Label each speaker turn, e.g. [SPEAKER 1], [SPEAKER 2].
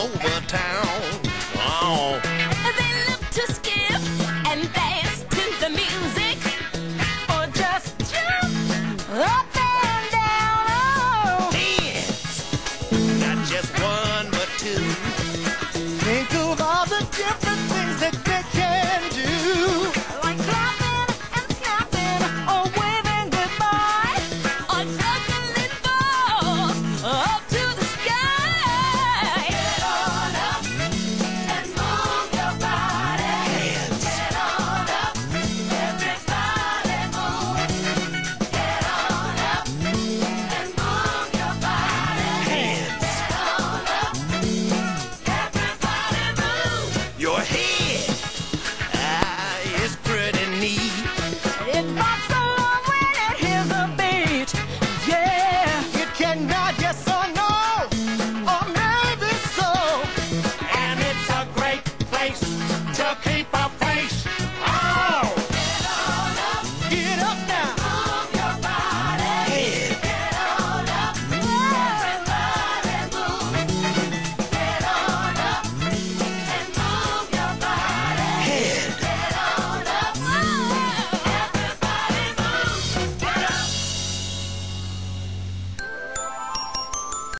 [SPEAKER 1] over town. Okay.